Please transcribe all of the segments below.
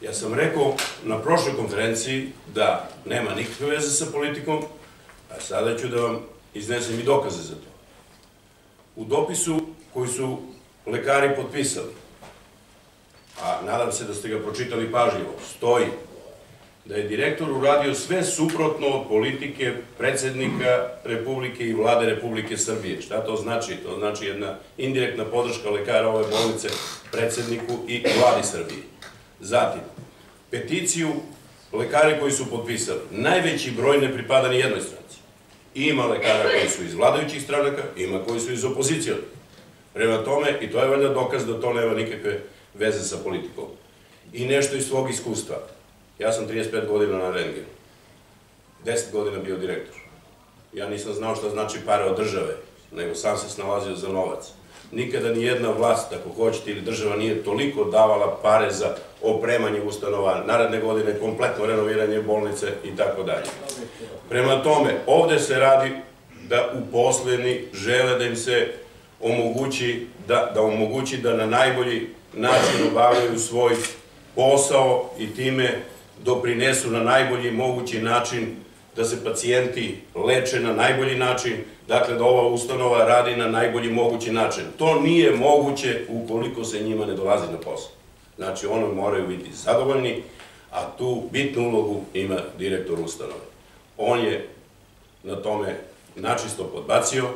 Ja sam rekao na prošloj konferenciji da nema nikakve veze sa politikom, a sada ću da vam iznesem i dokaze za to. U dopisu koji su lekari potpisali, a nadam se da ste ga pročitali pažljivo, stoji da je direktor uradio sve suprotno od politike predsednika Republike i vlade Republike Srbije. Šta to znači? To znači jedna indirektna podrška lekara ove bolnice predsedniku i vladi Srbije. Zatim, peticiju lekari koji su potpisali, najveći broj ne pripada ni jednoj stranci. Ima lekara koji su iz vladajućih stranaka, ima koji su iz opozicije. Prema tome, i to je valjda dokaz da to nema nikakve veze sa politikom. I nešto iz svog iskustva. Ja sam 35 godina na rengenu. 10 godina bio direktor. Ja nisam znao šta znači pare od države, nego sam se snalazio za novac. Nikada ni jedna vlast, ako hoćete, ili država nije toliko davala pare za opremanje ustanova, naredne godine kompletno renoviranje bolnice i tako dalje. Prema tome, ovde se radi da uposleni žele da im se omogući da, da omogući da na najbolji način obavljaju svoj posao i time doprinesu na najbolji mogući način da se pacijenti leče na najbolji način, dakle da ova ustanova radi na najbolji mogući način. To nije moguće ukoliko se njima ne dolazi na posao. Znači, ono moraju biti zadovoljni, a tu bitnu ulogu ima direktor ustanove. On je na tome načisto podbacio,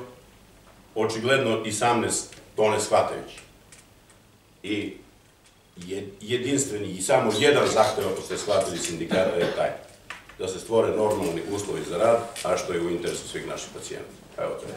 očigledno i sam ne, to ne shvatajući. I jedinstveni i samo jedan zahtev, ako ste shvatili sindikata, je taj da se stvore normalni uslovi za rad, a što je u interesu svih naših pacijenta. Evo to je.